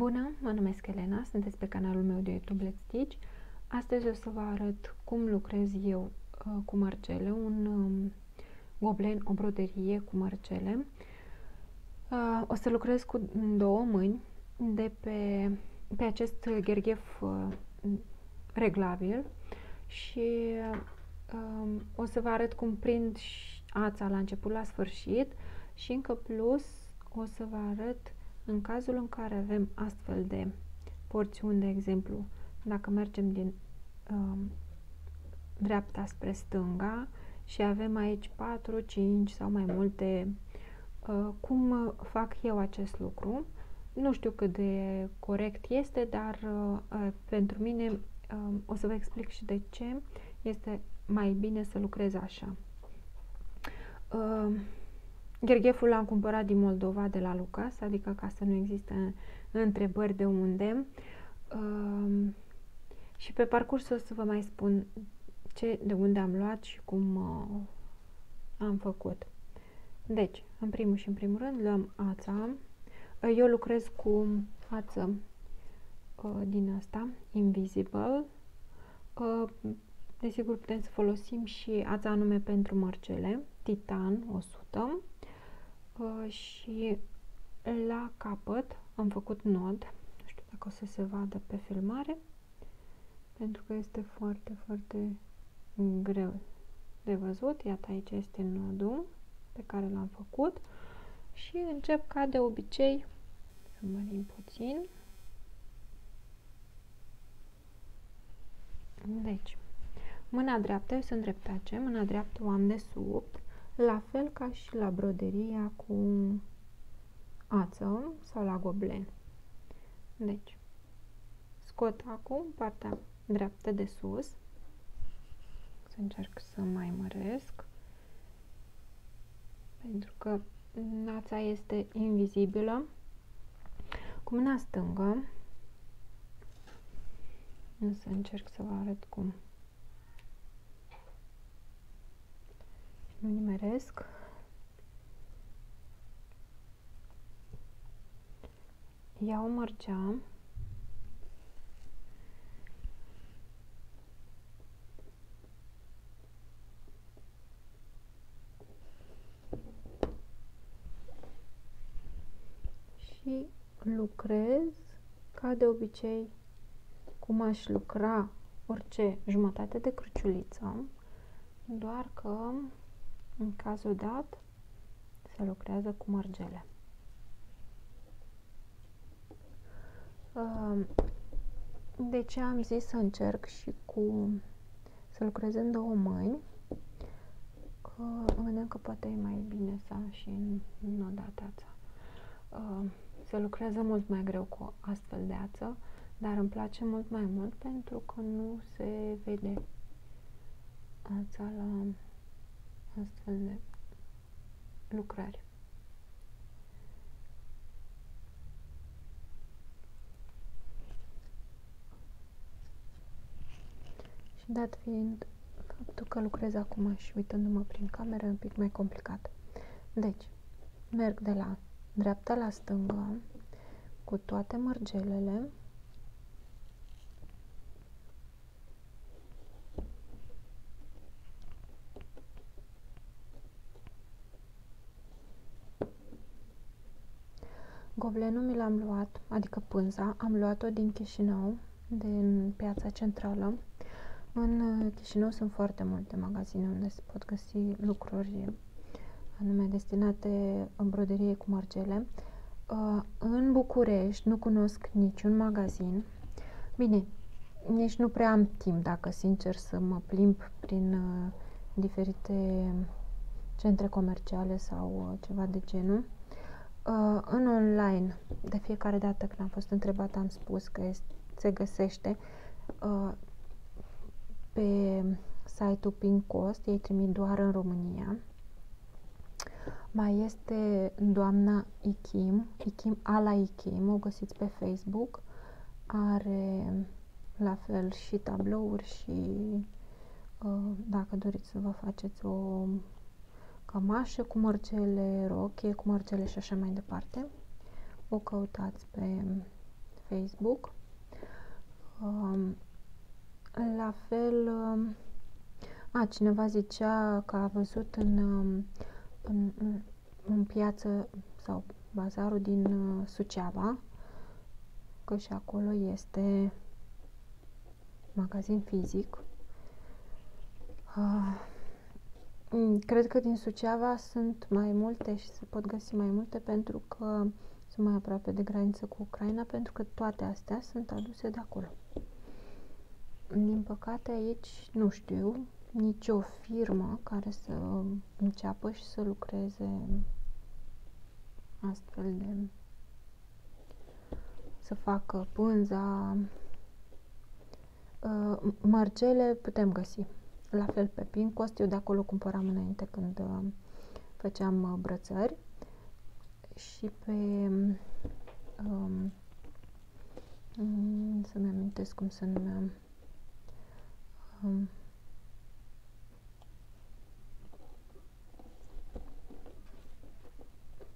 Bună, mă numesc Elena, sunteți pe canalul meu de YouTube Let's Stitch. Astăzi o să vă arăt cum lucrez eu uh, cu mărcele, un um, goblen, o broderie cu mărcele. Uh, o să lucrez cu două mâini de pe, pe acest gherghef uh, reglabil și uh, o să vă arăt cum prind ața la început la sfârșit și încă plus o să vă arăt în cazul în care avem astfel de porțiuni, de exemplu, dacă mergem din uh, dreapta spre stânga și avem aici 4, 5 sau mai multe, uh, cum fac eu acest lucru? Nu știu cât de corect este, dar uh, pentru mine uh, o să vă explic și de ce este mai bine să lucrez așa. Uh, Ghergheful l-am cumpărat din Moldova, de la Lucas, adică ca să nu există întrebări de unde. Uh, și pe parcurs o să vă mai spun ce, de unde am luat și cum uh, am făcut. Deci, în primul și în primul rând, luăm ața. Eu lucrez cu ață uh, din asta, Invisible. Uh, desigur, putem să folosim și ața anume pentru mărcele, Titan 100 uh, și la capăt am făcut nod, nu știu dacă o să se vadă pe filmare, pentru că este foarte, foarte greu de văzut. Iată aici este nodul pe care l-am făcut și încep ca de obicei să mărim puțin. Deci, mâna dreaptă, eu sunt dreptace, mâna dreaptă o am de sub, la fel ca și la broderia cu ață sau la goblen. Deci, scot acum partea dreaptă de sus, să încerc să mai măresc, pentru că nața este invizibilă. Cu mâna stângă, să încerc să vă arăt cum nu nimeresc. Iau mărgea și lucrez ca de obicei cum aș lucra orice jumătate de cruciuliță, doar că în cazul dat, se lucrează cu mărgele. De ce am zis să încerc și cu să lucrez în două mâini? Că îmi gândeam că poate e mai bine să am și în, în o dată ața. Se lucrează mult mai greu cu astfel de ață, dar îmi place mult mai mult pentru că nu se vede ața la astfel de lucrări. Și dat fiind faptul că lucrez acum și uitându-mă prin cameră, e un pic mai complicat. Deci, merg de la dreapta la stânga cu toate mărgelele Goblenul mi l-am luat, adică pânza, am luat-o din Chișinău, din piața centrală. În uh, Chișinău sunt foarte multe magazine unde se pot găsi lucruri anume destinate în broderie cu margele. Uh, în București nu cunosc niciun magazin. Bine, nici nu prea am timp, dacă sincer, să mă plimb prin uh, diferite centre comerciale sau ceva de genul. Uh, în online, de fiecare dată când am fost întrebat, am spus că este, se găsește uh, pe site-ul Pincost, ei trimit doar în România. Mai este doamna Ichim, Ichim Ala Ichim, o găsiți pe Facebook. Are la fel și tablouri și uh, dacă doriți să vă faceți o cămașă cu mărgele, rochie cu mărgele și așa mai departe. O căutați pe Facebook. Um, la fel, um, a, cineva zicea că a văzut în, um, în, în, în piață sau bazarul din uh, Suceava, că și acolo este magazin fizic. Uh, cred că din Suceava sunt mai multe și se pot găsi mai multe pentru că sunt mai aproape de graniță cu Ucraina, pentru că toate astea sunt aduse de acolo. Din păcate aici nu știu nicio firmă care să înceapă și să lucreze astfel de să facă pânza uh, mărgele putem găsi la fel pe Pincost eu de acolo cumpăram înainte când uh, făceam uh, brățări. Și pe um, um, să-mi amintesc cum se numea. Um,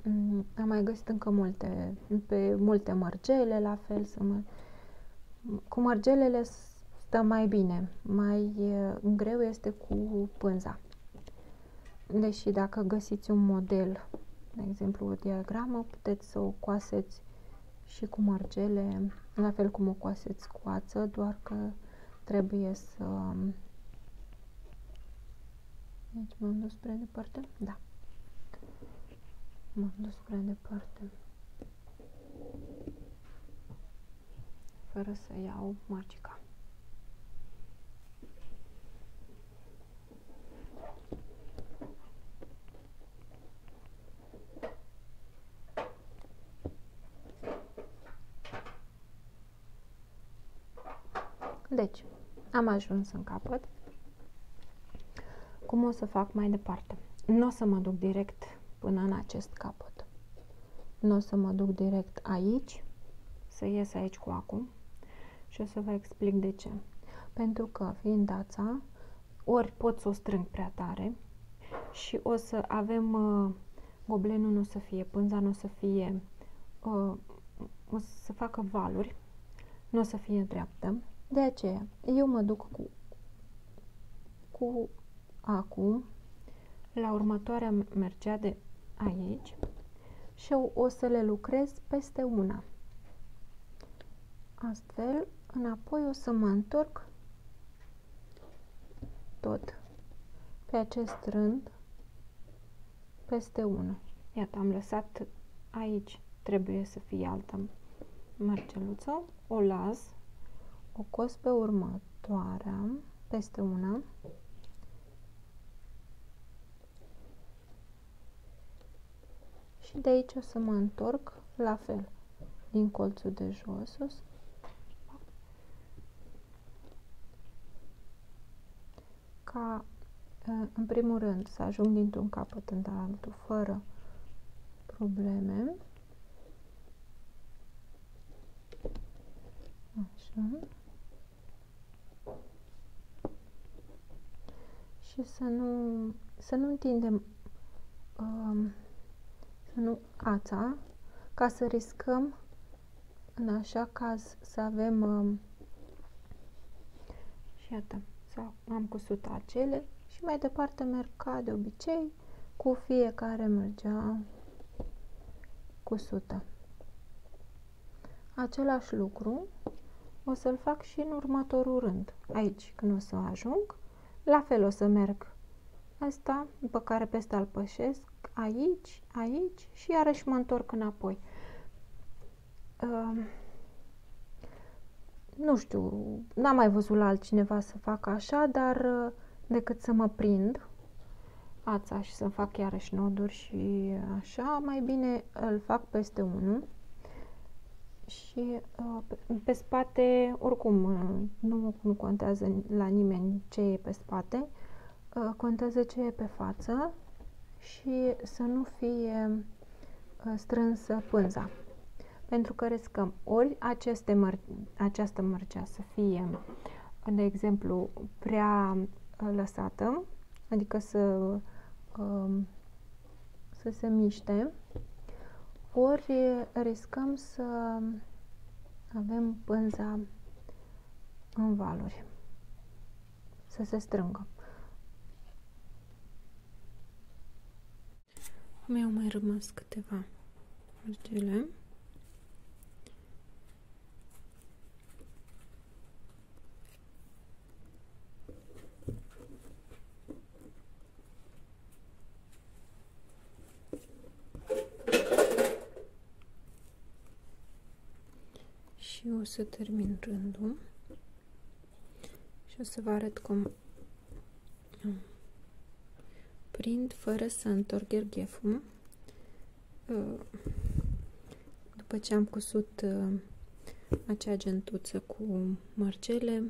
Mm, am mai găsit încă multe, pe multe mărgele, la fel, să mă... Cu mărgelele stă mai bine, mai greu este cu pânza. Deși dacă găsiți un model, de exemplu o diagramă, puteți să o coaseți și cu margele, la fel cum o coaseți cu ață, doar că trebuie să... Aici m-am dus spre departe? Da. M-am dus prea departe. Fără să iau magica. Deci, am ajuns în capăt. Cum o să fac mai departe? Nu o să mă duc direct până în acest capăt. Nu o să mă duc direct aici, să ies aici cu acum și o să vă explic de ce. Pentru că, fiind dața, ori pot să o strâng prea tare și o să avem uh, goblenul nu o să fie, pânza nu o să fie, uh, o să facă valuri, nu o să fie dreaptă. De aceea, eu mă duc cu, cu acum la următoarea mergea de aici și eu o să le lucrez peste una. Astfel, înapoi o să mă întorc tot pe acest rând peste 1. Iată, am lăsat aici, trebuie să fie altă mărgeluță, o las, o cos pe următoarea, peste una, și de aici o să mă întorc la fel din colțul de jos o să ca în primul rând să ajung dintr-un capăt în altul fără probleme. Așa și să nu să nu întindem um, nu ața, ca să riscăm în așa caz să avem um, și iată, sau am cusut acele și mai departe merg ca de obicei cu fiecare mergea cusută. Același lucru o să-l fac și în următorul rând. Aici, când o să ajung, la fel o să merg asta, după care peste al pășesc, aici, aici și iarăși mă întorc înapoi. Uh, nu știu, n-am mai văzut la altcineva să facă așa, dar uh, decât să mă prind ața și să fac iarăși noduri și așa, mai bine îl fac peste unul și uh, pe, pe spate, oricum, uh, nu, nu contează la nimeni ce e pe spate, uh, contează ce e pe față și să nu fie uh, strânsă pânza. Pentru că riscăm ori aceste măr această mărgea să fie, de exemplu, prea uh, lăsată, adică să, um, să se miște, ori riscăm să avem pânza în valuri să se strângă. Mi-au mai rămas câteva mărgele. și o să termin rândul și o să vă arăt cum prind fără să întorc ghergheful uh, după ce am cusut uh, acea gentuță cu margele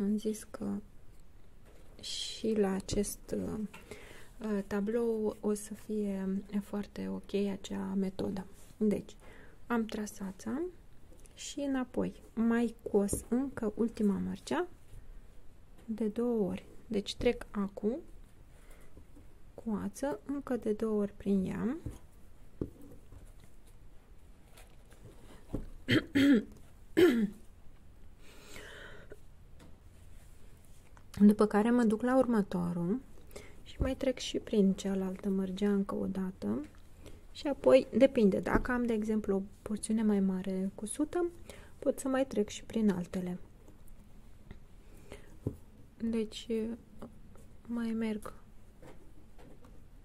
am zis că și la acest uh, tablou o să fie foarte ok acea metodă. Deci am trasața și înapoi. Mai cos încă ultima mărcea de două ori. Deci trec acum cu ață încă de două ori prin ea. După care mă duc la următorul și mai trec și prin cealaltă mărgea încă o dată și apoi depinde, dacă am de exemplu o porțiune mai mare cusută, pot să mai trec și prin altele. Deci mai merg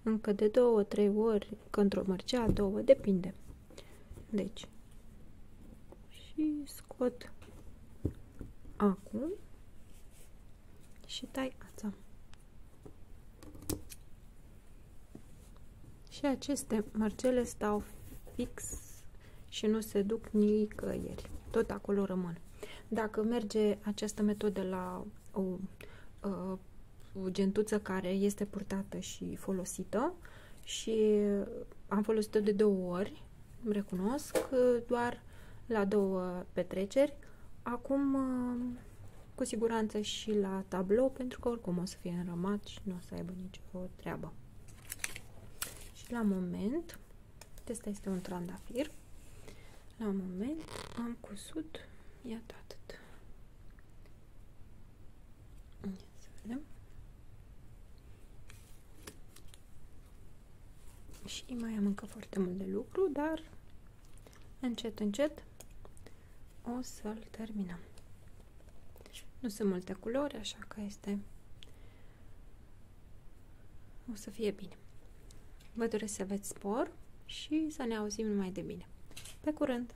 încă de două, trei ori, că într-o mărcea, două, depinde. Deci, și scot acum și tai ața. Și aceste marcele stau fix și nu se duc nicăieri. Tot acolo rămân. Dacă merge această metodă la o, o, o gentuță care este purtată și folosită și am folosit-o de două ori, îmi recunosc, doar la două petreceri, acum cu siguranță și la tablou, pentru că oricum o să fie înrămat și nu o să aibă nicio treabă la moment, acesta este un trandafir, la un moment am cusut, iată atât. Să vedem. Și mai am încă foarte mult de lucru, dar încet, încet o să-l terminăm. Nu sunt multe culori, așa că este o să fie bine. Vă doresc să aveți spor și să ne auzim numai de bine. Pe curând!